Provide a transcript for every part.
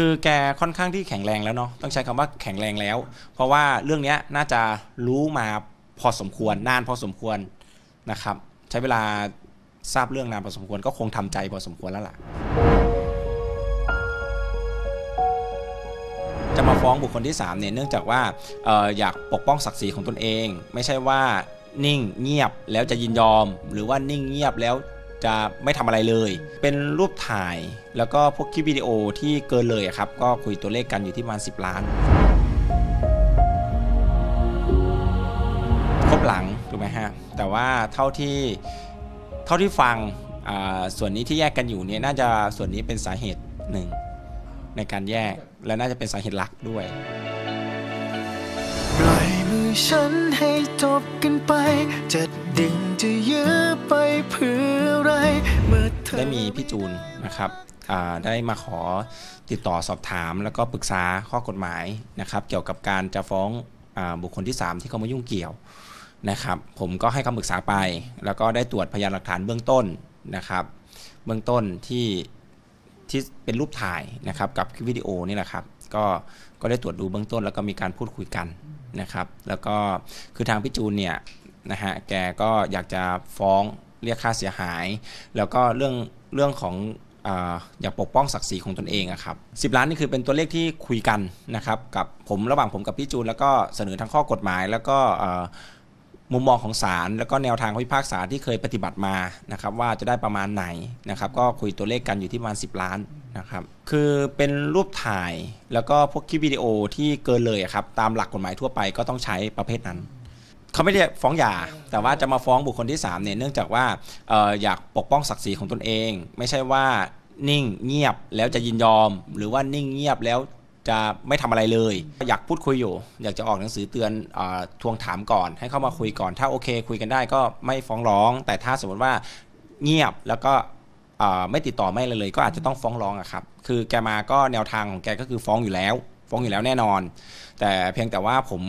คือแกค่อนข้างที่แข็งแรงแล้วเนาะต้องใช้คำว่าแข็งแรงแล้ว เพราะว่าเรื่องนี้น่าจะรู้มาพอสมควรนานพอสมควรนะครับ ใช้เวลาทราบเรื่องนานพอสมควรก็คงทำใจพอสมควรแล้วล่ะ จะมาฟ้องบุคคลที่3เนี่ยเนื่องจากว่าอออยากปกป้องศักดิ์ศรีของตนเอง ไม่ใช่ว่านิ่งเงียบแล้วจะยินยอม หรือว่านิ่งเงียบแล้ว จะไม่ทำอะไรเลย เป็นรูปถ่ายแล้วก็พวกคลิปวิดีโอที่เกินเลยครับ ก็คุยตัวเลขกันอยู่ที่ประมาณ 10 ล้านครบหลังถูกไหมฮะ แต่ว่าเท่าที่เท่าที่ฟังส่วนนี้ที่แยกกันอยู่เนี่ยน่าจะส่วนนี้เป็นสาเหตุหนึ่งในการแยกและน่าจะเป็นสาเหตุหลักด้วยปล่อยมือฉันให้จบกันไปจะดึงจะยื้อไปเพื่ออะไรเมื่อเธอ ได้มีพี่จูนนะครับได้มาขอติดต่อสอบถาม แล้วก็ปรึกษาข้อกฎหมายนะครับ เกี่ยวกับการจะฟ้องอบุคคลที่ 3 ที่เขามายุ่งเกี่ยวนะครับ ผมก็ให้คำปรึกษาไป แล้วก็ได้ตรวจพยานหลักฐานเบื้องต้นนะครับ เบื้องต้นที่ที่เป็นรูปถ่ายนะครับกับคลิปวิดีโอนี่แหละครับ ก็ก็ได้ตรวจดูเบื้องต้น แล้วก็มีการพูดคุยกันนะครับ แล้วก็คือทางพี่จูนเนี่ยนะฮะแกก็อยากจะฟ้อง เรียกค่าเสียหาย แล้วก็เรื่องเรื่องของอยากปกป้องศักดิ์ศรีของตนเองอะครับสิล้านนี่คือเป็นตัวเลขที่คุยกันนะครับกับผมระหว่างผมกับพี่จูนแล้วก็เสนอทางข้อกฎหมาย แล้วก็มุมมองของศาลแล้วก็แนวทางพิพากษาที่เคยปฏิบัติมานะครับว่าจะได้ประมาณไหนนะครับก็คุยตัวเลขกันอยู่ที่ประมาณ 10 ล้านนะครับคือเป็นรูปถ่ายแล้วก็พวกคลิปวิดีโอที่เกินเลยครับตามหลักกฎหมายทั่วไปก็ต้องใช้ประเภทนั้น เขาไม่ได้ฟ้องหย่าแต่ว่าจะมาฟ้องบุคคลที่3เนี่ยเนื่องจากว่าเอออยากปกป้องศักดิ์ศรีของตนเอง ไม่ใช่ว่านิ่งเงียบแล้วจะยินยอม หรือว่านิ่งเงียบแล้วจะไม่ทำอะไรเลย อยากพูดคุยอยู่ อยากจะออกหนังสือเตือนอทวงถามก่อน ให้เข้ามาคุยก่อน ถ้าโอเค คุยกันได้ก็ไม่ฟ้องร้อง แต่ถ้าสมมติว่าเงียบแล้วก็ไม่ติดต่อไม่อะไรเลย ก็อาจจะต้องฟ้องร้องอะครับ คือแกมาก็แนวทางของแกก็คือฟ้องอยู่แล้ว ฟ้องอยู่แล้วแน่นอน แต่เพียงแต่ว่าผม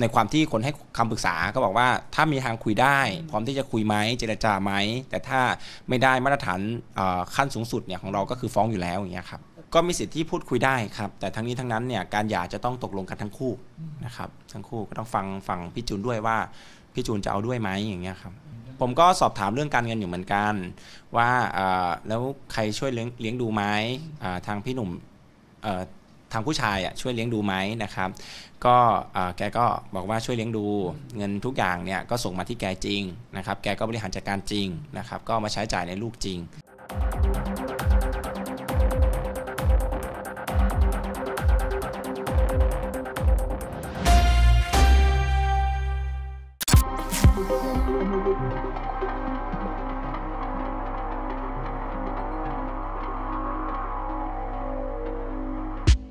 ในความที่คนให้คำปรึกษาก็บอกว่าถ้ามีทางคุยได้ พร้อมที่จะคุยไหมเจรจาไหมแต่ถ้าไม่ได้มาตรฐานเอ่อขั้นสูงสุดเนี่ยของเราก็คือฟ้องอยู่แล้วอย่างเงี้ยครับก็มีสิทธิ์ที่พูดคุยได้ครับ แต่ทั้งนี้ทั้งนั้นเนี่ยการหย่าจะต้องตกลงกันทั้งคู่นะครับทั้งคู่ก็ต้องฟังฟังพี่จูนด้วยว่าพี่จูนจะเอาด้วยไหมอย่างเงี้ยครับผมก็สอบถามเรื่องการเงินอยู่เหมือนกัน ว่าเอ่อแล้วใครช่วยเลี้ยงเลี้ยงดูไหมอ่าทางพี่หนุ่มเอ่อ ทางผู้ชายอะช่วยเลี้ยงดูไหมนะครับ ก็แกก็บอกว่าช่วยเลี้ยงดูเงินทุกอย่างเนี่ยก็ส่งมาที่แกจริงนะครับ แกก็บริหารจัดการจริงนะครับ ก็มาใช้จ่ายในลูกจริง